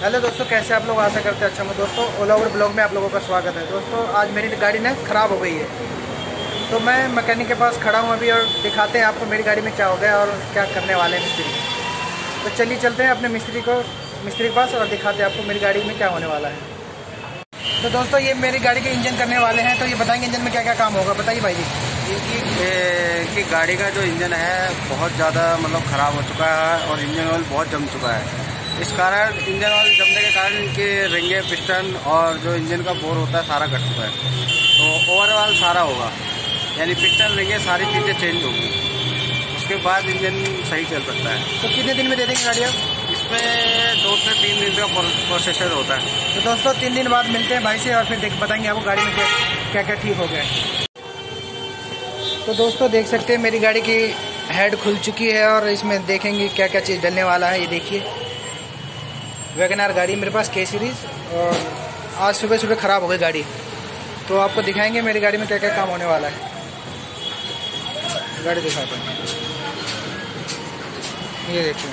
Hello दोस्तों, कैसे आप लोग? आशा करते हैं अच्छा मैं दोस्तों ओला ओवर ब्लॉग में आप लोगों का स्वागत है। दोस्तों, आज मेरी गाड़ी ना ख़राब हो गई है। तो मैं मैकेनिक के पास खड़ा हूँ अभी और दिखाते हैं आपको मेरी गाड़ी में क्या हो गया और क्या करने वाले हैं मिस्त्री। तो चलिए चलते हैं अपने मिस्त्री को, मिस्त्री के पास और दिखाते हैं आपको मेरी गाड़ी में क्या होने वाला है। तो दोस्तों, ये मेरी गाड़ी के इंजन करने वाले हैं। तो ये बताएँगे इंजन में क्या क्या काम होगा, बताइए भाई जी। कि गाड़ी का जो इंजन है, बहुत ज़्यादा मतलब ख़राब हो चुका है और इंजन ऑयल बहुत जम चुका है। इस कारण इंजन ऑयल जमने के कारण इनके रिंगे पिस्टन और जो इंजन का बोर होता है सारा कट चुका है। तो ओवरऑल सारा होगा। यानी पिस्टन रिंगे सारी चीज़ें चेंज होगी। उसके बाद इंजन सही चल सकता है। तो कितने दिन में दे देंगे गाड़ी आप? इसमें दो से तीन दिन का प्रोसेसर होता है। तो दोस्तों तीन दिन बाद मिलते हैं भाई से और फिर देख बताएँगे आपको गाड़ी में क्या क्या ठीक हो गया। तो दोस्तों देख सकते हैं मेरी गाड़ी की हेड खुल चुकी है और इसमें देखेंगे क्या क्या चीज़ डलने वाला है ये देखिए। वैगनार गाड़ी मेरे पास के सीरीज़ और आज सुबह सुबह ख़राब हो गई गाड़ी। तो आपको दिखाएँगे मेरी गाड़ी में क्या क्या काम होने वाला है। गाड़ी दिखाते हैं। ये देखिए।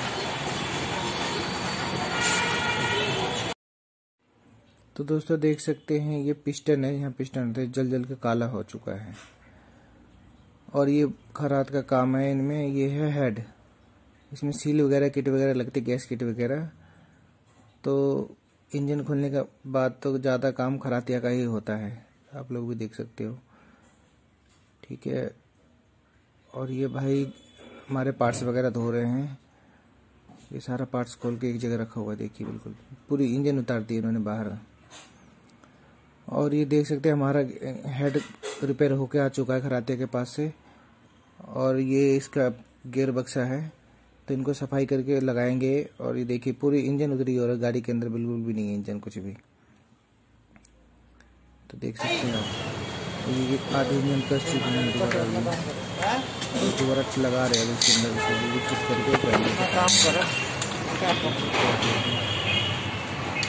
तो दोस्तों देख सकते हैं, ये पिस्टन है, यहाँ पिस्टन थे जल जल के काला हो चुका है। और ये खरात का काम है इनमें, ये है हेड इसमें सील वगैरह किट वगैरह लगती गैस किट वगैरह। तो इंजन खुलने के बाद तो ज़्यादा काम खरातिया का ही होता है। आप लोग भी देख सकते हो। ठीक है। और ये भाई हमारे पार्ट्स वगैरह धो रहे हैं। ये सारा पार्ट्स खोल के एक जगह रखा हुआ देखिए बिल्कुल। पूरी इंजन उतार दी इन्होंने बाहर। और ये देख सकते हैं हमारा हेड रिपेयर होके आ चुका है खरातिया के पास से। और ये इसका गेयर बक्सा है। तो इनको सफ़ाई करके लगाएँगे और ये देखिए, पूरी इंजन उतरी और गाड़ी के अंदर बिल्कुल भी नहीं है इंजन कुछ भी। तो देख सकते हैं आप। ये आधे इंजन कस चुके हैं दोबारा दोबारा लगा रहे हैं इसके अंदर कुछ करके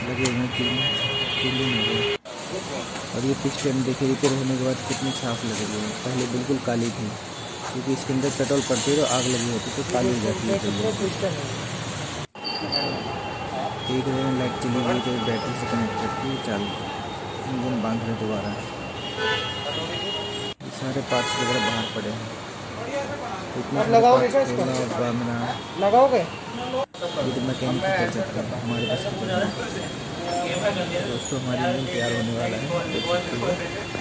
लगे हुए तीन और ये पिस्टन, देखिए, रिपेयर होने के बाद कितनी साफ़ लग रही है। पहले बिल्कुल काली थी। क्योंकि इसके अंदर पेट्रोल पड़ती है तो आग लगी होती है तो काली हो जाती है एक जगह लाइट चली गई तो बैटरी से कनेक्ट करके चालू। इंजन बाँध रहे दोबारा। सारे पार्ट्स वगैरह बाहर पड़े हैं। तो लगाओगे लगाओगे? तो मैकेनिक कर सकते हैं हमारे पास दोस्तों हमारी इंजन तैयार होने वाला है हैं।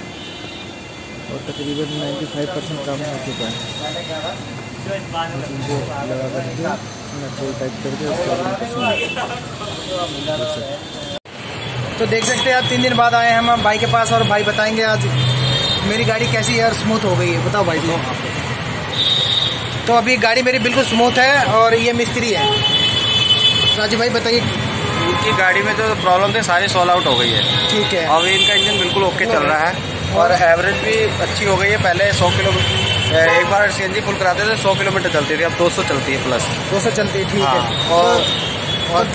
और तकरीबन 95 परसेंट काम हो चुका है। लगा करके टाइप करके तो देख सकते हैं आप तीन दिन बाद आए हैं हम भाई के पास और भाई बताएँगे आज मेरी गाड़ी कैसी है और स्मूथ हो गई है। बताओ भाई जी। तो अभी गाड़ी मेरी बिल्कुल स्मूथ है और ये मिस्त्री है। राजू भाई बताइए। इनकी गाड़ी में जो प्रॉब्लम थे सारी सॉल्व आउट हो गई है। ठीक है। अभी इनका इंजन बिल्कुल ओके चल रहा है। और एवरेज भी अच्छी हो गई है। पहले 100 किलोमीटर एक बार सीएनजी फुल कराते थे 100 किलोमीटर चलती थी अब 200 चलती है प्लस 200 चलती है ठीक हाँ, है और और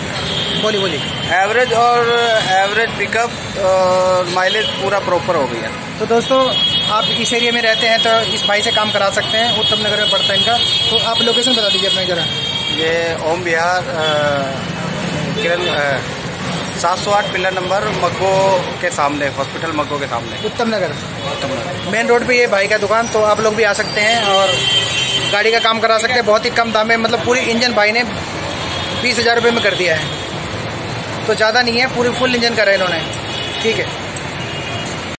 बोलिए बोलिए। एवरेज और एवरेज पिकअप और माइलेज पूरा प्रॉपर हो गया तो दोस्तों आप इस एरिया में रहते हैं तो इस भाई से काम करा सकते हैं उत्तम नगर में पड़ता है इनका। तो आप लोकेशन बता दीजिए अपने जरा। ये ओम बिहार किरण सात सौ आठ पिलर नंबर मग्गो के सामने हॉस्पिटल मग्गो के सामने। उत्तम नगर। उत्तम नगर। मेन रोड पे ये भाई का दुकान तो आप लोग भी आ सकते हैं और गाड़ी का काम करा सकते हैं। बहुत ही कम दाम में मतलब पूरी इंजन भाई ने बीस हज़ार रुपये में कर दिया है। तो ज़्यादा नहीं है पूरी फुल इंजन करा है इन्होंने। ठीक है।